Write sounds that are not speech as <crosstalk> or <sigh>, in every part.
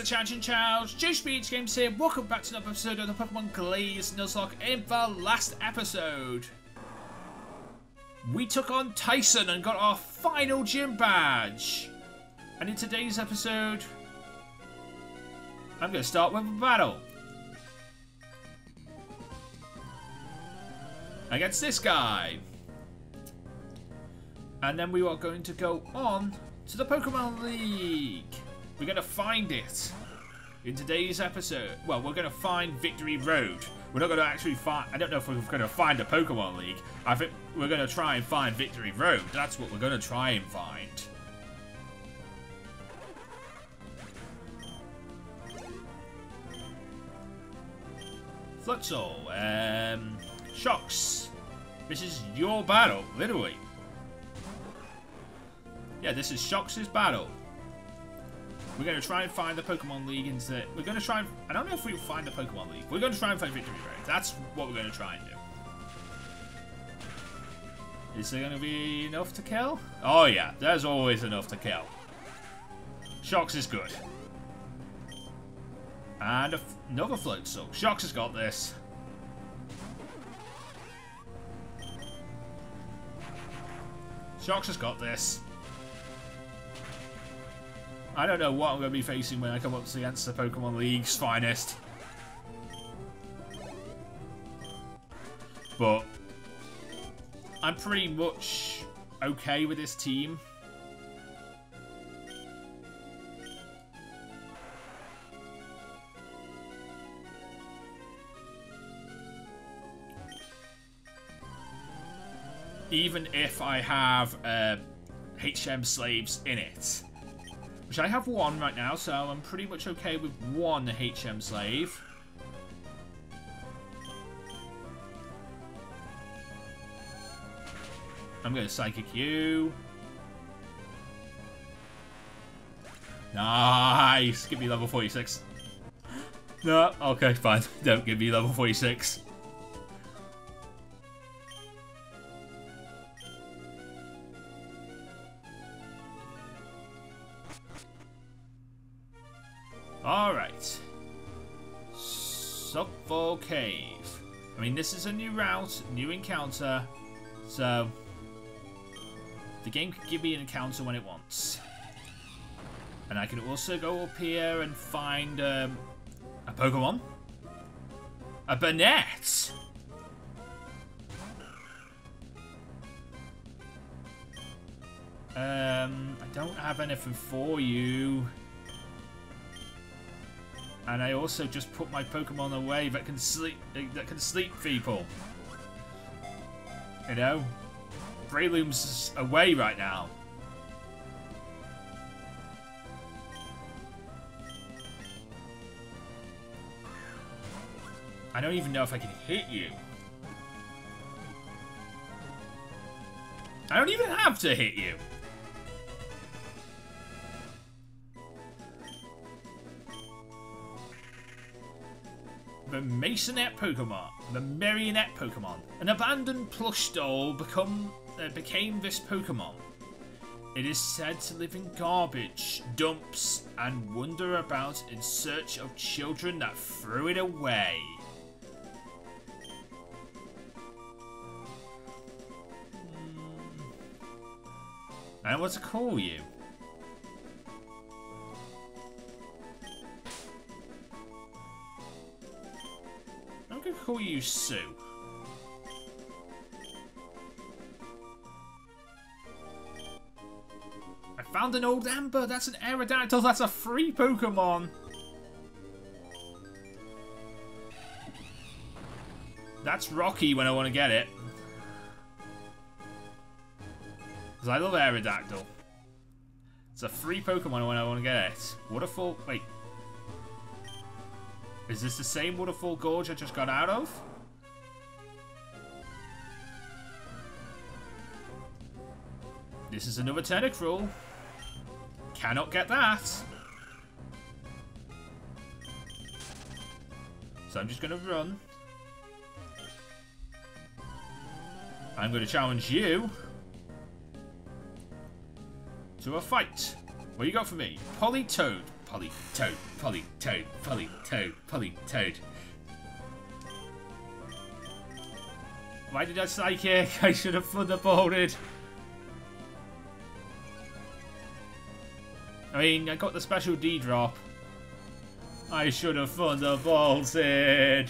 the Champion Charles, Juice Beach Games here. Welcome back to another episode of the Pokemon Glazed Nuzlocke. In the last episode, we took on Tyson and got our final gym badge. And in today's episode, I'm going to start with a battle. Against this guy. And then we are going to go on to the Pokemon League. We're going to find it in today's episode. Well, we're going to find Victory Road. We're not going to actually find... I don't know if we're going to find a Pokemon League. I think we're going to try and find Victory Road. That's what we're going to try and find. Floatzel, um, Shocks. This is your battle, literally. Yeah, this is Shocks' battle. We're going to try and find the Pokemon League into... We're going to try and... I don't know if we'll find the Pokemon League. We're going to try and find Victory Road. That's what we're going to try and do. Is there going to be enough to kill? Oh yeah, there's always enough to kill. Shocks is good. And another Floatzel. Shocks has got this. Shocks has got this. I don't know what I'm going to be facing when I come up against the Pokemon League's finest. But I'm pretty much okay with this team. Even if I have uh, HM slaves in it. Which I have one right now, so I'm pretty much okay with one HM slave. I'm going to Psychic you. Nice! Give me level 46. <gasps> No, okay, fine. <laughs> Don't give me level 46. This is a new route, new encounter, so the game can give me an encounter when it wants. And I can also go up here and find um, a Pokemon. A Banette! Um, I don't have anything for you. And I also just put my Pokemon away that can sleep that can sleep people. You know? Breloom's away right now. I don't even know if I can hit you. I don't even have to hit you. The Masonette Pokemon, the Marionette Pokemon. An abandoned plush doll become, uh, became this Pokemon. It is said to live in garbage, dumps, and wander about in search of children that threw it away. Hmm. I don't what to call you. Call you Sue. I found an old Amber. That's an Aerodactyl. That's a free Pokemon. That's Rocky when I want to get it. Because I love Aerodactyl. It's a free Pokemon when I want to get it. Waterfall. Wait. Is this the same Waterfall Gorge I just got out of? This is another Tentacruel. Cannot get that. So I'm just going to run. I'm going to challenge you to a fight. What you got for me? Politoed. Polly, Toad, Polly, Toad, Polly, Toad, Polly, Toad. Why did I psychic? <laughs> I should have thunderbolted. I mean, I got the special D drop. I should have thunderbolted.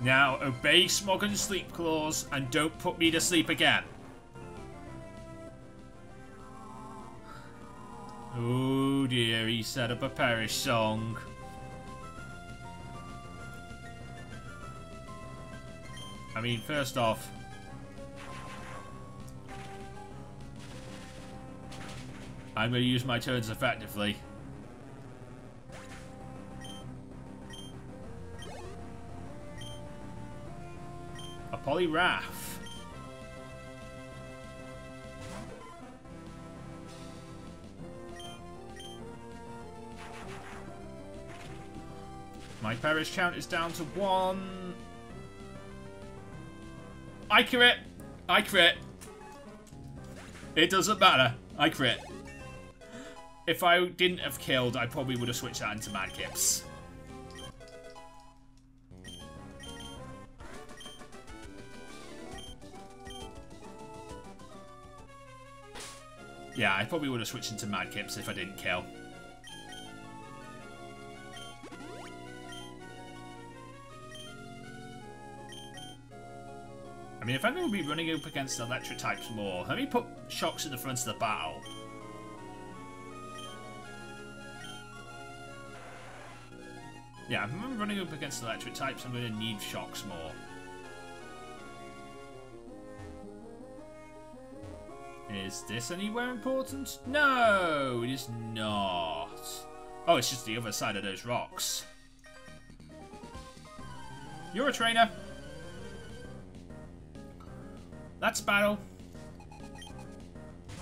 Now, obey Smog and Sleep Claws and don't put me to sleep again. Oh dear, he set up a Perish Song. I mean, first off, I'm going to use my turns effectively. A Poliwrath. My perish count is down to one. I crit. I crit. It doesn't matter. I crit. If I didn't have killed, I probably would have switched that into Madkips. Yeah, I probably would have switched into Madkips if I didn't kill. I mean, if I'm going to be running up against electric types more, let me put shocks in the front of the battle. Yeah, if I'm running up against electric types, I'm going to need shocks more. Is this anywhere important? No, it is not. Oh, it's just the other side of those rocks. You're a trainer. Let's battle.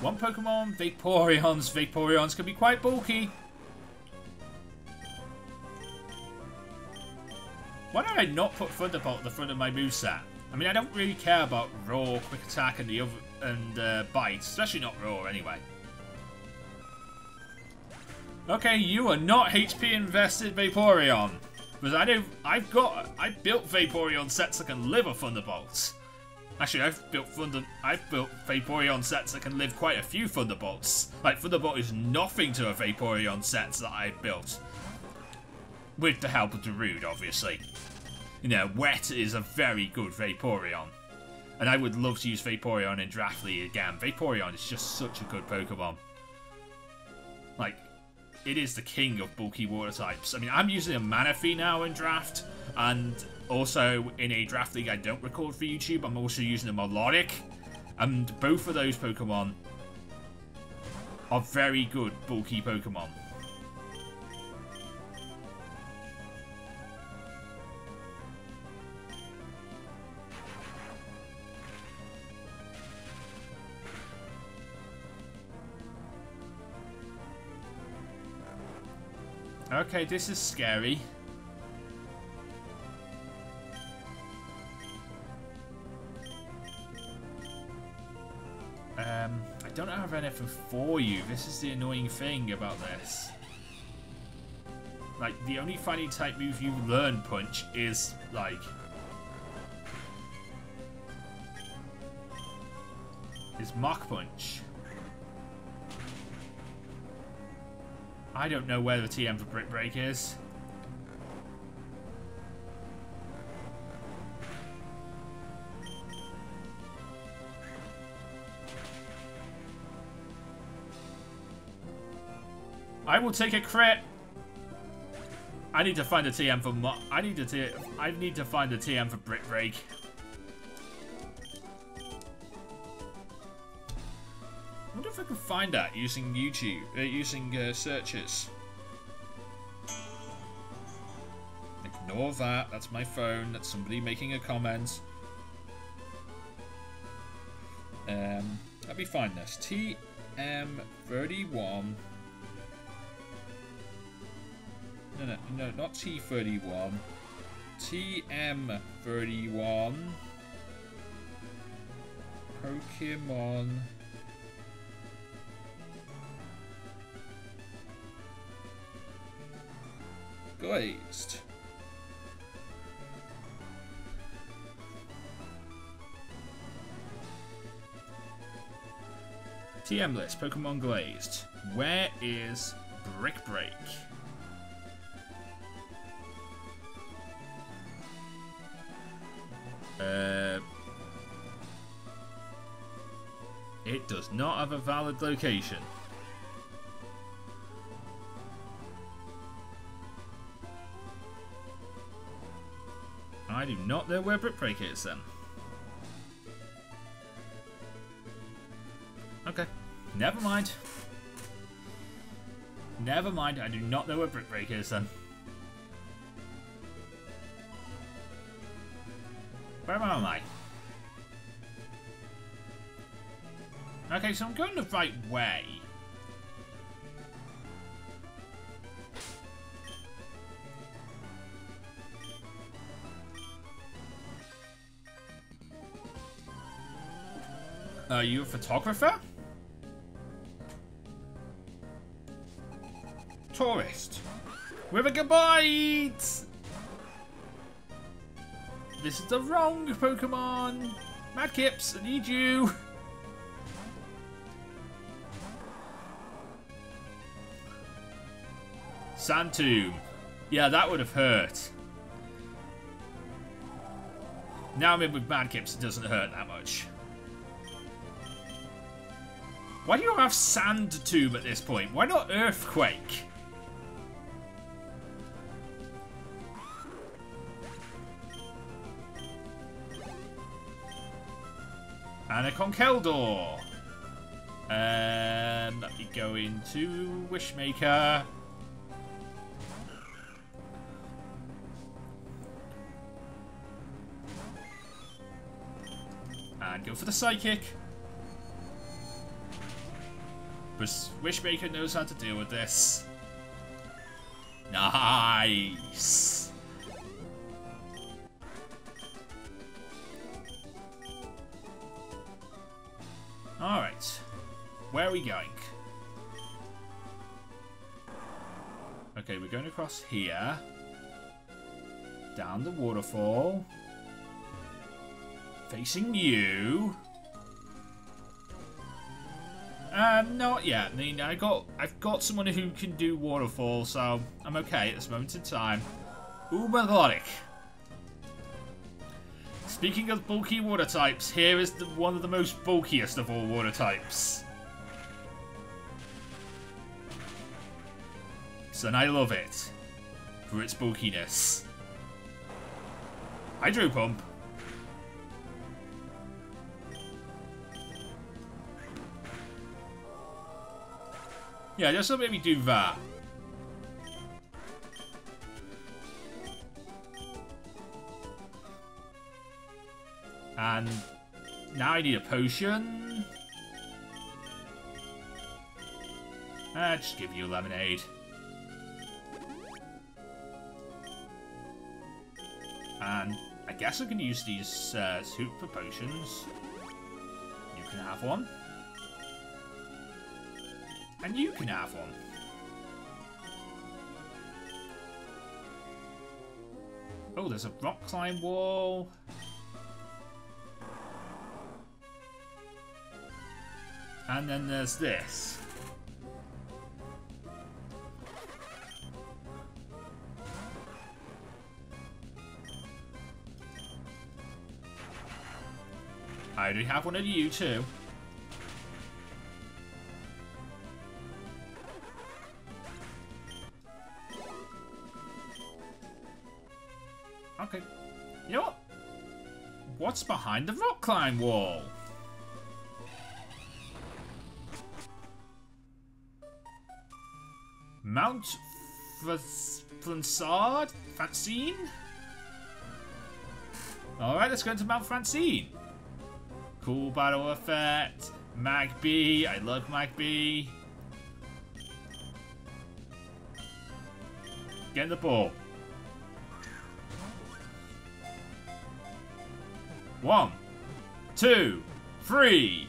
One Pokemon, Vaporeons. Vaporeons can be quite bulky. Why don't I not put Thunderbolt at the front of my moveset? I mean, I don't really care about Roar, Quick Attack, and the other and uh, Bite, especially not Roar anyway. Okay, you are not HP invested Vaporeon. Because I know I've got I built Vaporeon sets that can live a Thunderbolts. Actually, I've built Thunder I've built Vaporeon sets that can live quite a few Thunderbolts. Like Thunderbolt is nothing to a Vaporeon sets that I've built. With the help of Darude, obviously. You know, Wet is a very good Vaporeon. And I would love to use Vaporeon in Draft League again. Vaporeon is just such a good Pokemon. Like, it is the king of bulky water types. I mean, I'm using a Manaphy now in Draft, and also in a Draft League I don't record for YouTube, I'm also using a Milotic. And both of those Pokemon are very good bulky Pokemon. Okay, this is scary. Have anything for you. This is the annoying thing about this. Like, the only fighting type move you learn, Punch, is, like... Is Mach Punch. I don't know where the TM for Brick Break is. I will take a crit. I need to find a TM for Mo I need to need to find a TM for Brick Break. I wonder if I can find that using YouTube, uh, using uh, searches. Ignore that. That's my phone. That's somebody making a comment. Um, let me find this. TM31. No, no, no, not T31. TM31. Pokemon. Glazed. TM list, Pokemon Glazed. Where is Brick Break? Uh, it does not have a valid location. I do not know where Brick Break is then. Okay. Never mind. Never mind, I do not know where Brick Break is then. Okay, so I'm going the right way. Are you a photographer? Tourist. With a goodbye! This is the wrong Pokemon! Madkips, I need you! <laughs> Sandtomb. Yeah, that would have hurt. Now I'm in with Madkips, it doesn't hurt that much. Why do you have Sand Tomb at this point? Why not Earthquake? And a Conkeldurr. Um, let me go into Wishmaker. And go for the Psychic. But Wishmaker knows how to deal with this. Nice! Alright. Where are we going? Okay, we're going across here. Down the waterfall. Facing you. Um, not yet. I mean, I got, I've got someone who can do waterfall, so I'm okay at this moment in time. Ooh, Milotic. Speaking of bulky water types, here is the, one of the most bulkiest of all water types. And I love it for its bulkiness. Hydro Pump. Yeah, just let me do that. And now I need a potion. Uh, just give you lemonade. And I guess I can use these uh, super potions. You can have one. And you can have one. Oh, there's a rock climb wall. And then there's this. I do have one of you too. Okay. You know what? What's behind the rock climb wall? Mount Francade? Francine? Alright, let's go into Mount Francine. Cool battle effect. Magby. I love Magby. Get in the ball. One, two, three.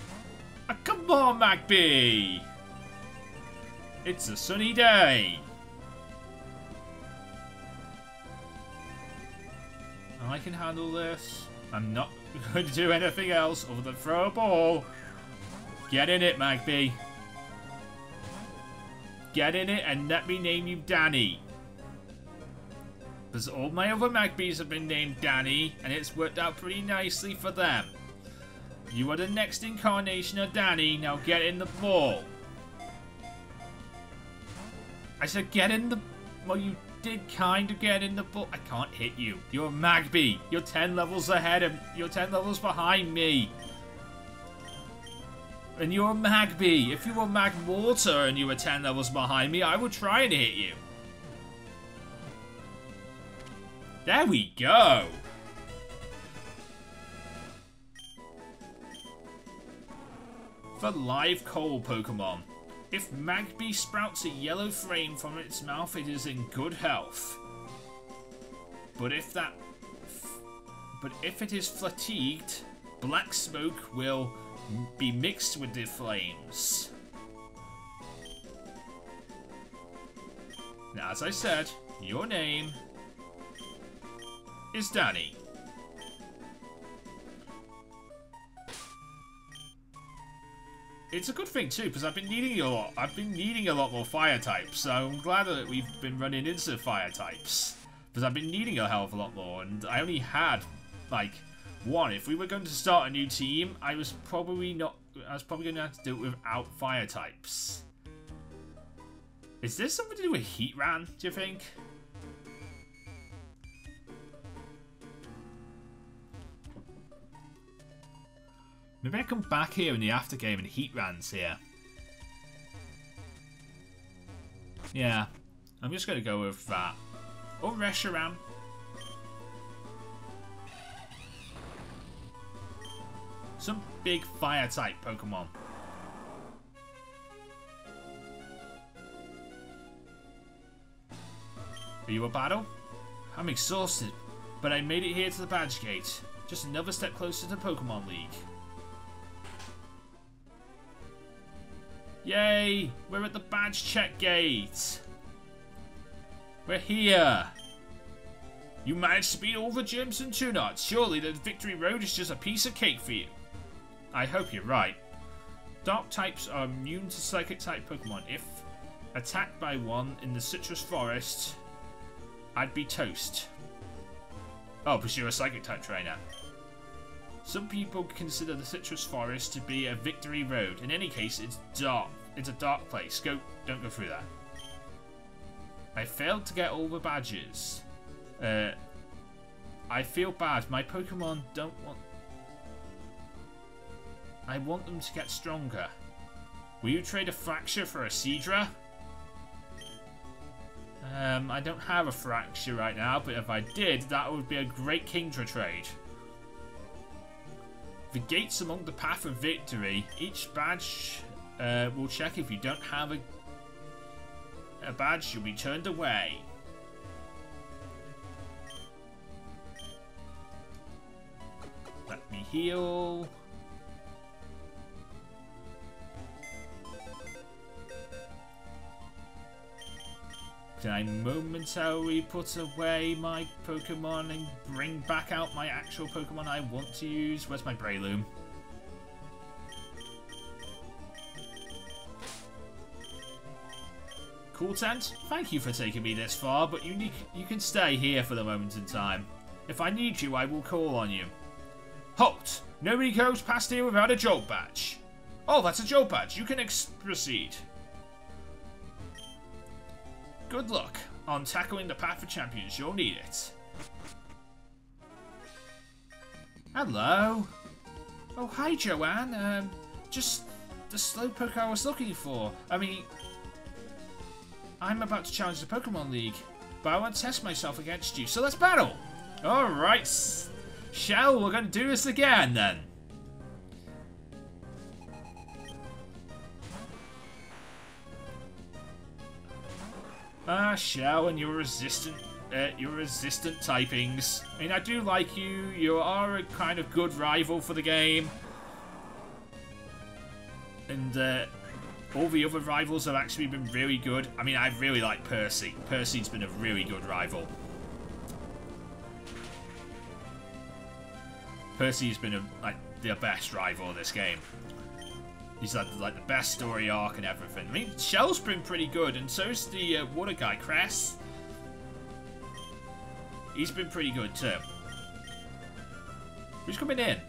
Oh, come on, Magby. It's a sunny day. I can handle this. I'm not <laughs> going to do anything else other than throw a ball. Get in it, Magby. Get in it and let me name you Danny. Because all my other Magbys have been named Danny, and it's worked out pretty nicely for them. You are the next incarnation of Danny, now get in the ball. I said get in the... Well, you did kind of get in the ball. I can't hit you. You're a Magby. You're 10 levels ahead of... You're 10 levels behind me. And you're a Magby. If you were Magmortar and you were 10 levels behind me, I would try and hit you. There we go. For live coal Pokemon. If Magby sprouts a yellow flame from its mouth, it is in good health. But if that... But if it is fatigued, black smoke will be mixed with the flames. Now, as I said, your name is Danny. It's a good thing too, because I've been needing a lot. I've been needing a lot more fire types, so I'm glad that we've been running into fire types. Because I've been needing a hell of a lot more, and I only had, like, one. If we were going to start a new team, I was probably not... I was probably going to have to do it without fire types. Is this something to do with Heatran, do you think? Maybe I come back here in the aftergame and Heatran's here. Yeah, I'm just going to go with that. Or Reshiram. Some big fire type Pokemon. Are you a battle? I'm exhausted, but I made it here to the badge gate. Just another step closer to Pokemon League. Yay! We're at the badge check gate! We're here! You managed to beat all the gyms and Tunards. Surely the Victory Road is just a piece of cake for you. I hope you're right. Dark types are immune to Psychic type Pokemon. If attacked by one in the Citrus Forest, I'd be toast. Oh, because you're a Psychic type trainer. Some people consider the Citrus Forest to be a victory road. In any case, it's dark. It's a dark place. Go, don't go through that. I failed to get all the badges. Uh, I feel bad. My Pokemon don't want... I want them to get stronger. Will you trade a Fraxure for a Seadra? Um, I don't have a Fraxure right now, but if I did, that would be a great Kingdra trade. The gates along the path of victory. Each badge uh, will check if you don't have a, a badge, you'll be turned away. Let me heal. Can I momentarily put away my Pokemon and bring back out my actual Pokemon I want to use? Where's my Breloom? Cool tent, thank you for taking me this far, but you, need, you can stay here for the moment in time. If I need you, I will call on you. Halt! Nobody goes past here without a jolt badge. Oh, that's a jolt badge. You can proceed. Good luck on tackling the path of champions. You'll need it. Hello. Oh, hi, Joanne. Um, just the Slowpoke I was looking for. I mean, I'm about to challenge the Pokemon League, but I want to test myself against you, so let's battle! Alright, Shell, we're going to do this again then. Ah, Shell, and your resistant, uh, your resistant typings. I mean, I do like you. You are a kind of good rival for the game. And uh, all the other rivals have actually been really good. I mean, I really like Percy. Percy's been a really good rival. Percy's been a, like the best rival of this game. He's had like the best story arc and everything. I mean, Shell's been pretty good, and so's the uh, water guy, Cress. He's been pretty good too. Who's coming in?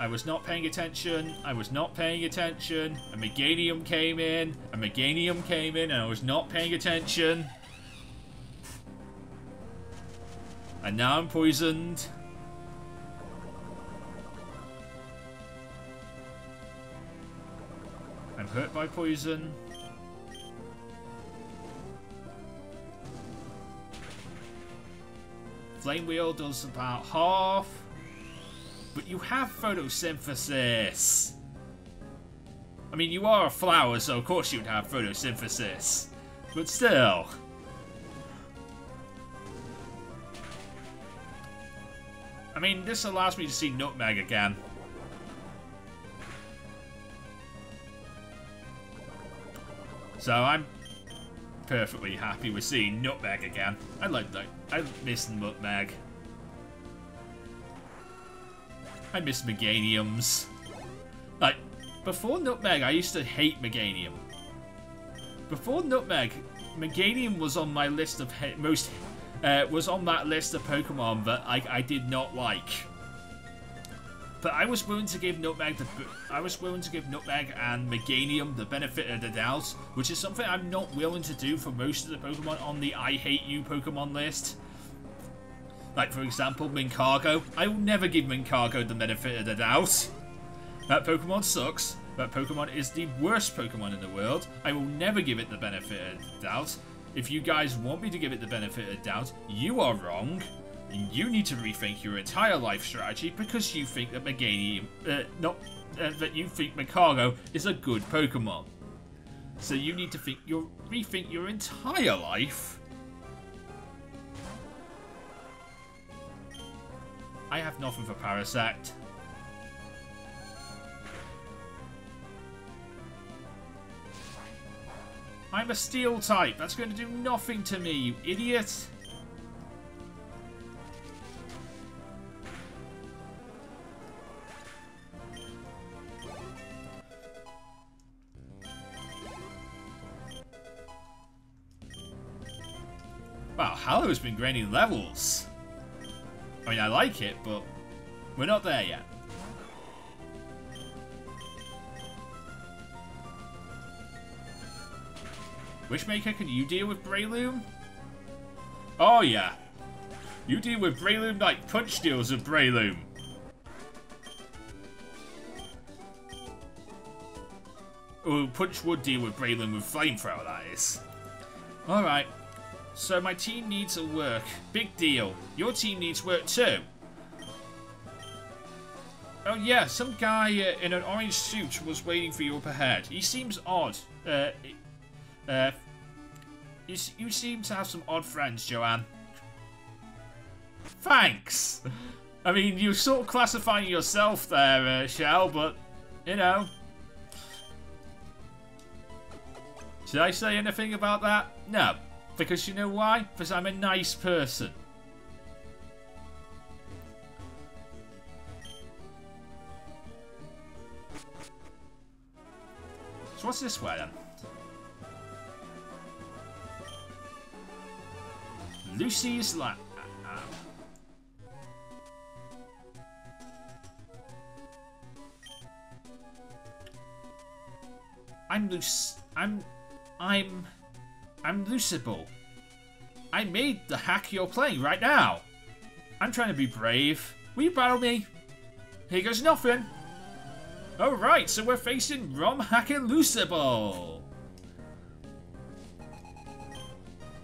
I was not paying attention. I was not paying attention. A Meganium came in. A Meganium came in, and I was not paying attention. And now I'm poisoned. I'm hurt by poison. Flame Wheel does about half. But you have photosynthesis. I mean, you are a flower, so of course you'd have photosynthesis. But still. I mean, this allows me to see Nutmeg again. So I'm perfectly happy with seeing Nutmeg again. I like that. I miss Nutmeg. I miss Meganiums. Like, before Nutmeg, I used to hate Meganium. Before Nutmeg, Meganium was on my list of most... Uh, was on that list of Pokemon that I, I did not like. But I was willing to give Nutmeg the I was willing to give Nutmeg and Meganium the benefit of the doubt, which is something I'm not willing to do for most of the Pokemon on the I hate you Pokemon list. Like for example, Magcargo. I will never give Magcargo the benefit of the doubt. That Pokemon sucks. That Pokemon is the worst Pokemon in the world. I will never give it the benefit of the doubt. If you guys want me to give it the benefit of the doubt, you are wrong And you need to rethink your entire life strategy because you think that Meganium, uh, not uh, that you think Magcargo is a good Pokemon. So you need to think your rethink your entire life. I have nothing for Parasect. I'm a steel type. That's going to do nothing to me, you idiot. Wow, Hallow's been grinding levels. I mean, I like it, but we're not there yet. Wishmaker, can you deal with Breloom? Oh, yeah. You deal with Breloom like Punch deals with Breloom. Oh, Punch would deal with Breloom with Flamethrower, that is. Alright. So my team needs a work. Big deal. Your team needs work too. Oh yeah, some guy uh, in an orange suit was waiting for you up ahead. He seems odd. Uh, uh, you, seem to have some odd friends, Joanne. Thanks! <laughs> I mean, you're sort of classifying yourself there, uh, Shell, but, you know. Should I say anything about that? No. Because you know why? Because I'm a nice person. So what's this way then? Lucy's like... I'm loose. I'm... I'm... I'm Lucible. I made the hack you're playing right now. I'm trying to be brave. Will you battle me? Here goes nothing. Alright, so we're facing Rom Hacker Lucible.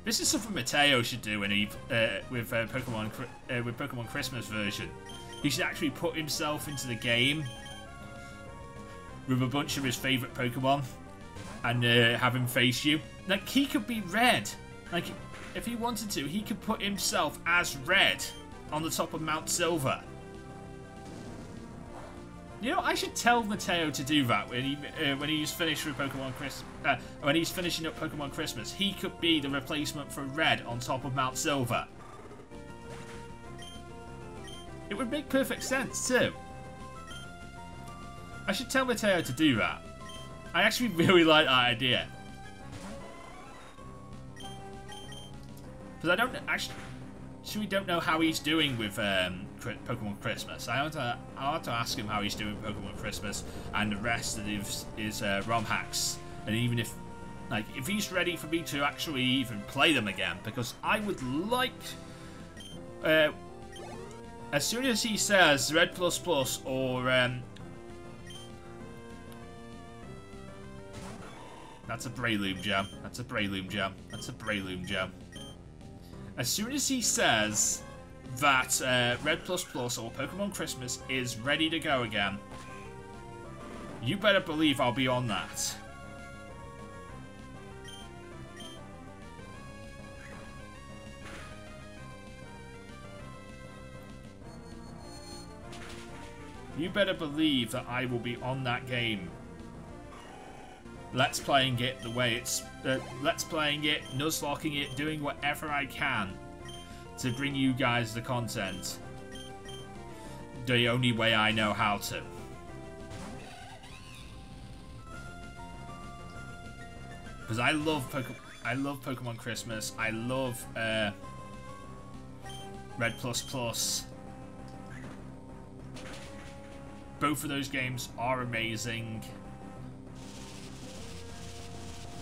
This is something Mateo should do when he uh, with uh, Pokemon uh, with Pokemon Christmas version. He should actually put himself into the game with a bunch of his favourite Pokemon and uh, have him face you. Like, he could be red. Like, if he wanted to, he could put himself as red on the top of Mount Silver. You know, I should tell Mateo to do that when he uh, when he's finished with Pokemon Christmas. Uh, when he's finishing up Pokemon Christmas, he could be the replacement for Red on top of Mount Silver. It would make perfect sense too. I should tell Mateo to do that. I actually really like that idea. Because I don't actually... We don't know how he's doing with um, Pokemon Christmas. I want to I want to ask him how he's doing Pokemon Christmas and the rest of his, his uh, ROM hacks. And even if like if he's ready for me to actually even play them again, because I would like uh, as soon as he says Red Plus Plus or um, That's a Breloom gem. That's a Breloom gem. That's a Breloom gem. As soon as he says that uh, Red Plus Plus or Pokemon Christmas is ready to go again, you better believe I'll be on that. You better believe that I will be on that game let's playing it the way it's uh, let's playing it, nuzlocking it, doing whatever I can to bring you guys the content. The only way I know how to. Because I love Pokemon I love Pokemon Christmas. I love uh, Red Plus Plus. Both of those games are amazing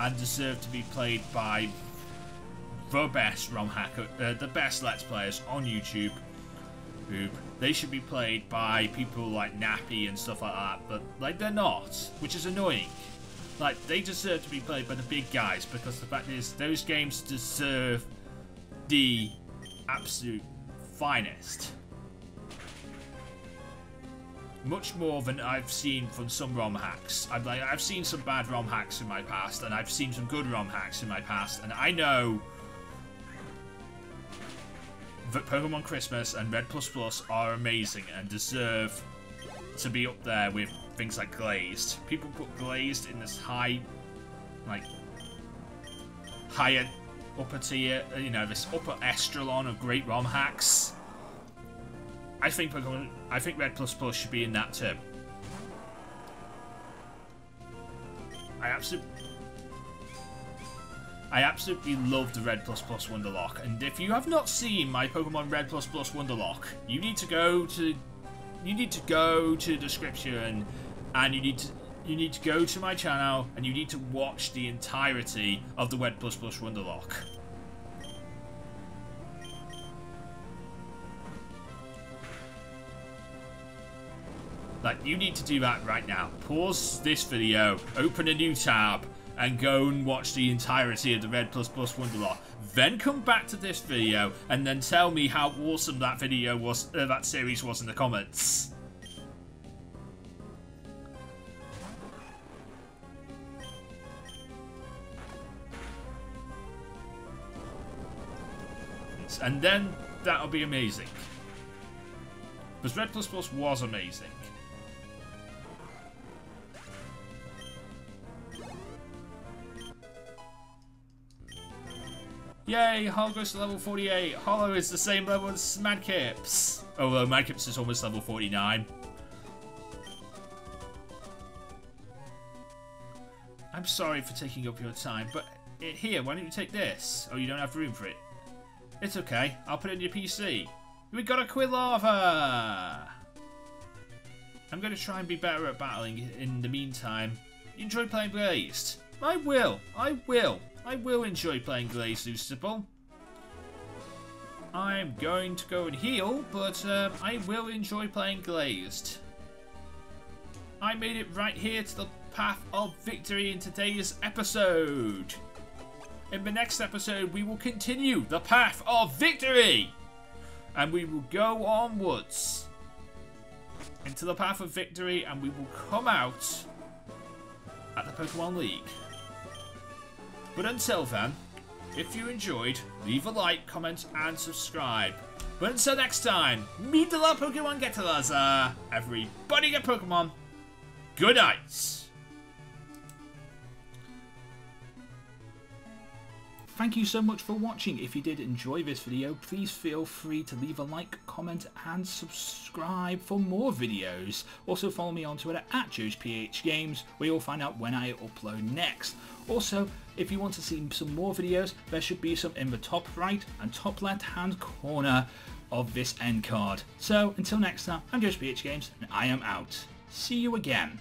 and deserve to be played by the best ROM hacker, uh, the best Let's Players on YouTube. They should be played by people like Nappy and stuff like that, but like they're not, which is annoying. Like they deserve to be played by the big guys because the fact is those games deserve the absolute finest much more than I've seen from some ROM hacks. I've like I've seen some bad ROM hacks in my past, and I've seen some good ROM hacks in my past, and I know that Pokemon Christmas and Red Plus Plus are amazing and deserve to be up there with things like Glazed. People put Glazed in this high, like higher upper tier, you know, this upper echelon of great ROM hacks. I think Pokemon, I think Red Plus Plus should be in that too. I absolutely, I absolutely love the Red Plus Plus Wonderlock, and if you have not seen my Pokemon Red Plus Plus Wonderlock, you need to go to, you need to go to the description, and you need to. You need to go to my channel and you need to watch the entirety of the Red Plus Plus Wonderlock. Like, you need to do that right now. Pause this video, open a new tab, and go and watch the entirety of the Red Plus Plus Wonderlock. Then come back to this video, and then tell me how awesome that video was, uh, that series was in the comments. And then that'll be amazing. Because Red Plus Plus was amazing. Yay, Hollow goes to level 48. Hollow is the same level as Madkips. Although Madkips is almost level 49. I'm sorry for taking up your time, but here, why don't you take this? Oh, you don't have room for it. It's okay, I'll put it in your PC. We got a Quilava! I'm going to try and be better at battling in the meantime. Enjoy playing Glazed? I will, I will. I will enjoy playing Glazed Lucible. I'm going to go and heal, but uh, I will enjoy playing Glazed. I made it right here to the path of victory in today's episode. In the next episode, we will continue the path of victory. And we will go onwards into the path of victory and we will come out at the Pokemon League. But until then, if you enjoyed, leave a like, comment, and subscribe. But until next time, meet the love Pokemon Get to Laza. Uh, everybody get Pokemon. Good night. thank you so much for watching. If you did enjoy this video, please feel free to leave a like, comment and subscribe for more videos. Also follow me on Twitter at JoesPHGames where you'll find out when I upload next. Also, if you want to see some more videos, there should be some in the top right and top left hand corner of this end card. So until next time, I'm Josh BH Games and I am out. See you again.